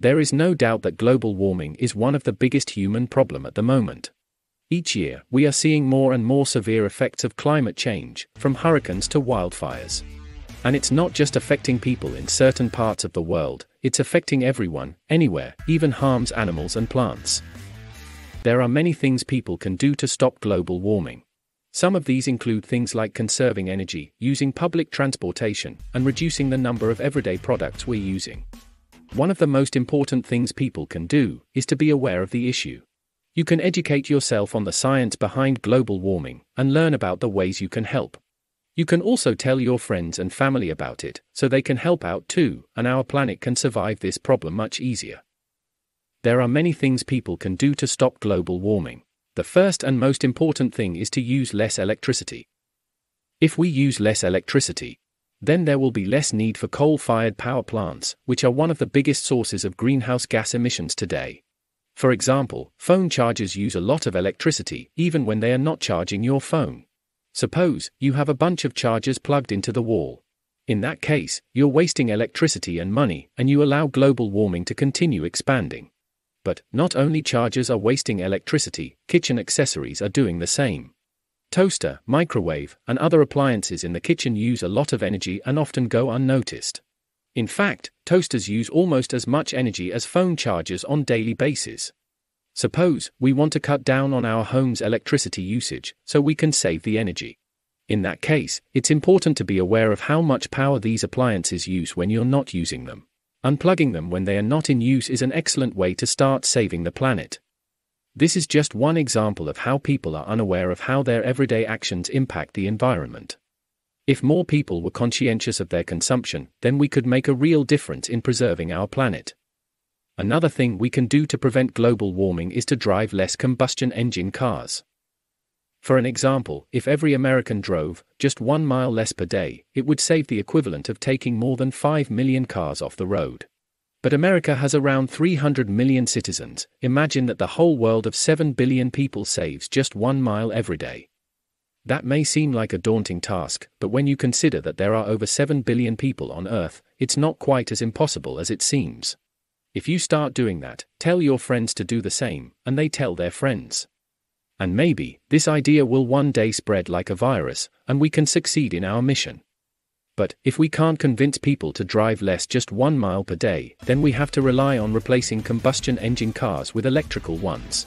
There is no doubt that global warming is one of the biggest human problem at the moment. Each year, we are seeing more and more severe effects of climate change, from hurricanes to wildfires. And it's not just affecting people in certain parts of the world, it's affecting everyone, anywhere, even harms animals and plants. There are many things people can do to stop global warming. Some of these include things like conserving energy, using public transportation, and reducing the number of everyday products we're using. One of the most important things people can do is to be aware of the issue. You can educate yourself on the science behind global warming and learn about the ways you can help. You can also tell your friends and family about it so they can help out too, and our planet can survive this problem much easier. There are many things people can do to stop global warming. The first and most important thing is to use less electricity. If we use less electricity, then there will be less need for coal fired power plants, which are one of the biggest sources of greenhouse gas emissions today. For example, phone chargers use a lot of electricity even when they are not charging your phone. Suppose you have a bunch of chargers plugged into the wall. In that case, you're wasting electricity and money, and you allow global warming to continue expanding. But not only chargers are wasting electricity, kitchen accessories are doing the same. Toaster, microwave, and other appliances in the kitchen use a lot of energy and often go unnoticed. In fact, toasters use almost as much energy as phone chargers on daily basis. Suppose we want to cut down on our home's electricity usage so we can save the energy. In that case, it's important to be aware of how much power these appliances use when you're not using them. Unplugging them when they are not in use is an excellent way to start saving the planet. This is just one example of how people are unaware of how their everyday actions impact the environment. If more people were conscientious of their consumption, then we could make a real difference in preserving our planet. Another thing we can do to prevent global warming is to drive less combustion engine cars. For an example, if every American drove just one mile less per day, it would save the equivalent of taking more than 5 million cars off the road. But America has around 300 million citizens. Imagine that the whole world of 7 billion people saves just one mile every day. That may seem like a daunting task, but when you consider that there are over 7 billion people on Earth, it's not quite as impossible as it seems. If you start doing that, tell your friends to do the same, and they tell their friends. And maybe, this idea will one day spread like a virus, and we can succeed in our mission. But, if we can't convince people to drive less just one mile per day, then we have to rely on replacing combustion engine cars with electrical ones.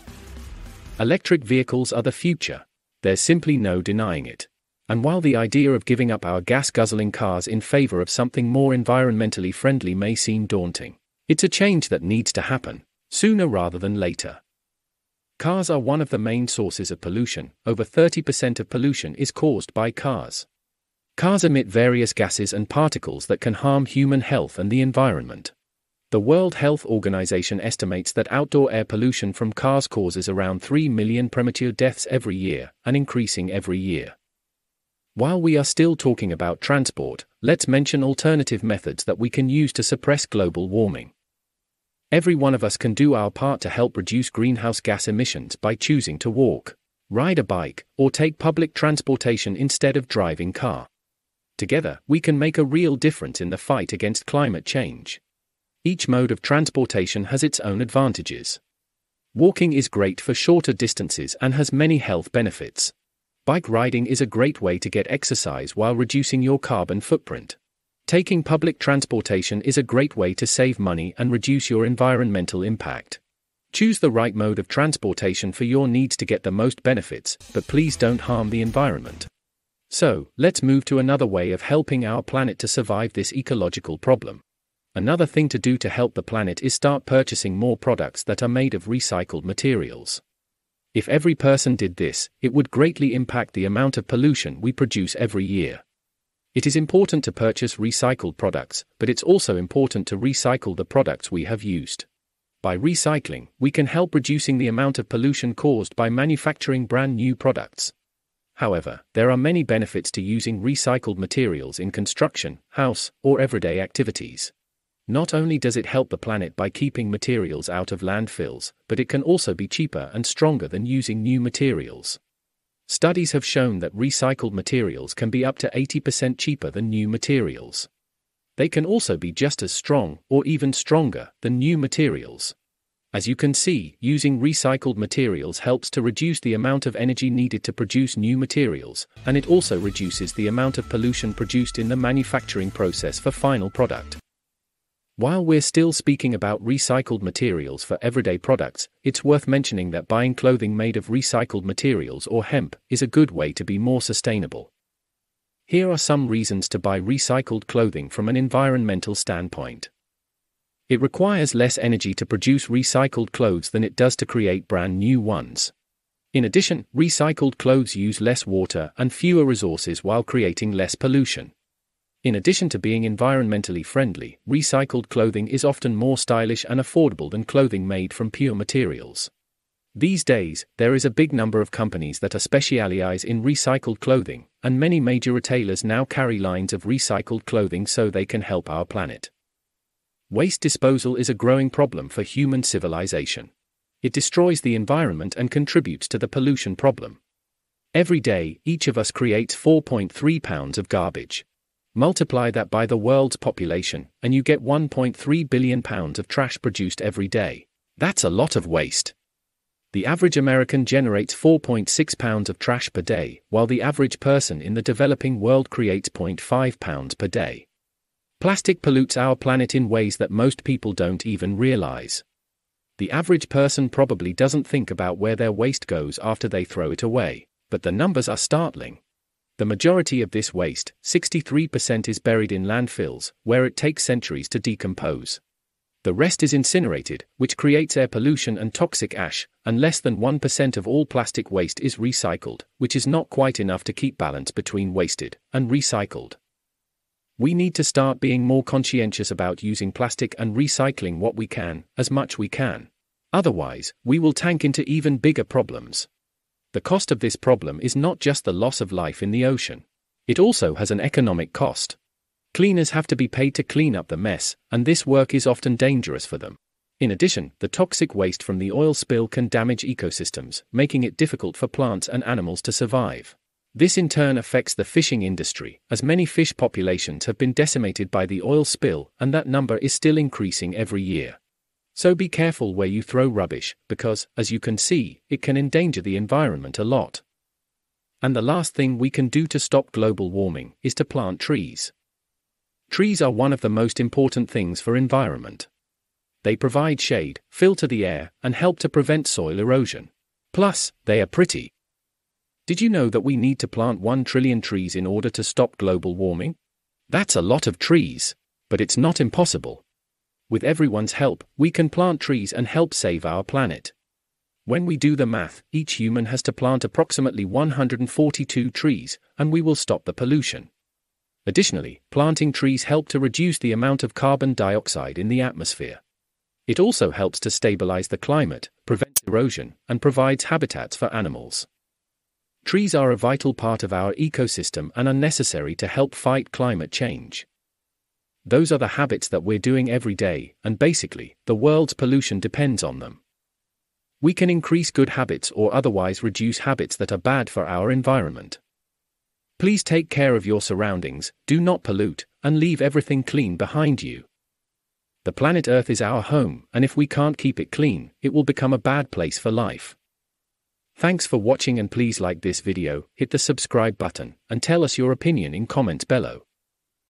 Electric vehicles are the future, there's simply no denying it. And while the idea of giving up our gas guzzling cars in favor of something more environmentally friendly may seem daunting, it's a change that needs to happen, sooner rather than later. Cars are one of the main sources of pollution, over 30% of pollution is caused by cars. Cars emit various gases and particles that can harm human health and the environment. The World Health Organization estimates that outdoor air pollution from cars causes around 3 million premature deaths every year, and increasing every year. While we are still talking about transport, let's mention alternative methods that we can use to suppress global warming. Every one of us can do our part to help reduce greenhouse gas emissions by choosing to walk, ride a bike, or take public transportation instead of driving car. Together, we can make a real difference in the fight against climate change. Each mode of transportation has its own advantages. Walking is great for shorter distances and has many health benefits. Bike riding is a great way to get exercise while reducing your carbon footprint. Taking public transportation is a great way to save money and reduce your environmental impact. Choose the right mode of transportation for your needs to get the most benefits, but please don't harm the environment. So, let's move to another way of helping our planet to survive this ecological problem. Another thing to do to help the planet is start purchasing more products that are made of recycled materials. If every person did this, it would greatly impact the amount of pollution we produce every year. It is important to purchase recycled products, but it's also important to recycle the products we have used. By recycling, we can help reducing the amount of pollution caused by manufacturing brand new products. However, there are many benefits to using recycled materials in construction, house, or everyday activities. Not only does it help the planet by keeping materials out of landfills, but it can also be cheaper and stronger than using new materials. Studies have shown that recycled materials can be up to 80% cheaper than new materials. They can also be just as strong, or even stronger, than new materials. As you can see, using recycled materials helps to reduce the amount of energy needed to produce new materials, and it also reduces the amount of pollution produced in the manufacturing process for final product. While we're still speaking about recycled materials for everyday products, it's worth mentioning that buying clothing made of recycled materials or hemp is a good way to be more sustainable. Here are some reasons to buy recycled clothing from an environmental standpoint. It requires less energy to produce recycled clothes than it does to create brand new ones. In addition, recycled clothes use less water and fewer resources while creating less pollution. In addition to being environmentally friendly, recycled clothing is often more stylish and affordable than clothing made from pure materials. These days, there is a big number of companies that are specialized in recycled clothing, and many major retailers now carry lines of recycled clothing so they can help our planet. Waste disposal is a growing problem for human civilization. It destroys the environment and contributes to the pollution problem. Every day, each of us creates 4.3 pounds of garbage. Multiply that by the world's population, and you get 1.3 billion pounds of trash produced every day. That's a lot of waste. The average American generates 4.6 pounds of trash per day, while the average person in the developing world creates 0.5 pounds per day. Plastic pollutes our planet in ways that most people don't even realize. The average person probably doesn't think about where their waste goes after they throw it away, but the numbers are startling. The majority of this waste, 63%, is buried in landfills, where it takes centuries to decompose. The rest is incinerated, which creates air pollution and toxic ash, and less than 1% of all plastic waste is recycled, which is not quite enough to keep balance between wasted and recycled. We need to start being more conscientious about using plastic and recycling what we can, as much we can. Otherwise, we will tank into even bigger problems. The cost of this problem is not just the loss of life in the ocean. It also has an economic cost. Cleaners have to be paid to clean up the mess, and this work is often dangerous for them. In addition, the toxic waste from the oil spill can damage ecosystems, making it difficult for plants and animals to survive. This in turn affects the fishing industry, as many fish populations have been decimated by the oil spill, and that number is still increasing every year. So be careful where you throw rubbish, because, as you can see, it can endanger the environment a lot. And the last thing we can do to stop global warming is to plant trees. Trees are one of the most important things for environment. They provide shade, filter the air, and help to prevent soil erosion. Plus, they are pretty. Did you know that we need to plant 1 trillion trees in order to stop global warming? That's a lot of trees, but it's not impossible. With everyone's help, we can plant trees and help save our planet. When we do the math, each human has to plant approximately 142 trees, and we will stop the pollution. Additionally, planting trees help to reduce the amount of carbon dioxide in the atmosphere. It also helps to stabilize the climate, prevent erosion, and provides habitats for animals. Trees are a vital part of our ecosystem and are necessary to help fight climate change. Those are the habits that we're doing every day, and basically, the world's pollution depends on them. We can increase good habits or otherwise reduce habits that are bad for our environment. Please take care of your surroundings, do not pollute, and leave everything clean behind you. The planet Earth is our home, and if we can't keep it clean, it will become a bad place for life. Thanks for watching and please like this video, hit the subscribe button, and tell us your opinion in comments below.